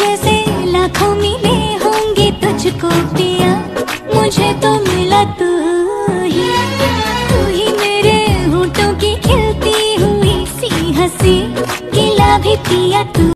जैसे लाखों मिले होंगे तुझको पिया। मुझे तो मिला तू ही। तू ही मेरे होठों की खिलती हुई सी हँसी। गिला भी पिया तू।